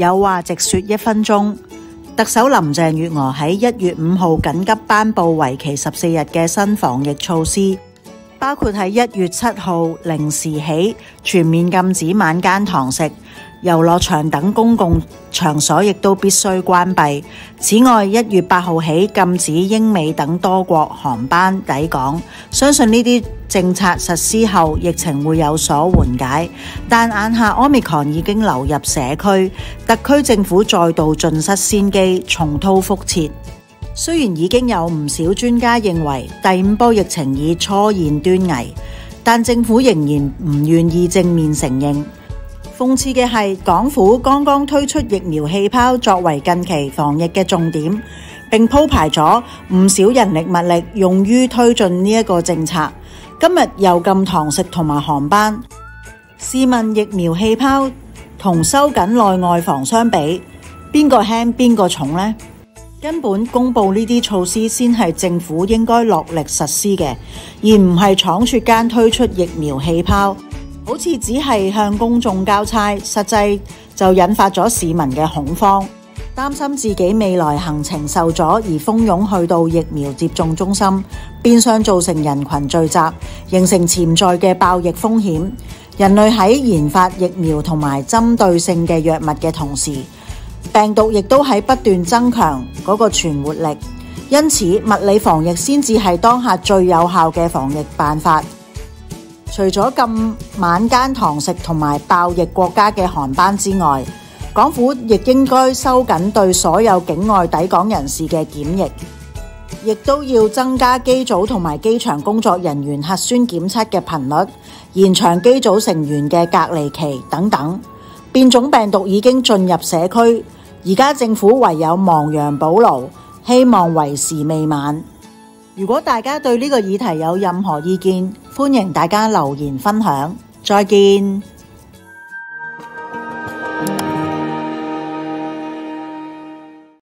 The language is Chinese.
有話直說一分鐘。特首林鄭月娥喺一月五號緊急頒布為期十四日嘅新防疫措施，包括喺一月七號零時起全面禁止晚間堂食。遊樂場等公共場所亦都必須關閉。此外，一月八號起禁止英美等多國航班抵港。相信呢啲政策實施後，疫情會有所緩解。但眼下 Omicron 已經流入社區，特區政府再度盡失先機，重蹈覆轍。雖然已經有唔少專家認為第五波疫情已初現端倪，但政府仍然唔願意正面承認。諷刺嘅係，港府剛剛推出疫苗氣泡作為近期防疫嘅重點，並鋪排咗唔少人力物力用於推進呢一個政策。今日又禁堂食同埋航班，試問疫苗氣泡同收緊內外防相比，邊個輕邊個重呢？根本公布呢啲措施先係政府應該落力實施嘅，而唔係倉促間推出疫苗氣泡。好似只係向公眾交差，實際就引發咗市民嘅恐慌，擔心自己未來行程受阻而蜂擁去到疫苗接種中心，變相造成人群聚集，形成潛在嘅爆疫風險。人類喺研發疫苗同埋針對性嘅藥物嘅同時，病毒亦都喺不斷增強嗰個存活力，因此物理防疫先至係當下最有效嘅防疫辦法。除咗禁晚間堂食同埋爆疫國家嘅航班之外，港府亦應該收緊對所有境外抵港人士嘅檢疫，亦都要增加機組同埋機場工作人員核酸檢測嘅頻率，延長機組成員嘅隔離期等等。變種病毒已經進入社區，而家政府唯有亡羊补牢，希望為時未晚。如果大家對呢個議題有任何意見，歡迎大家留言分享。再見。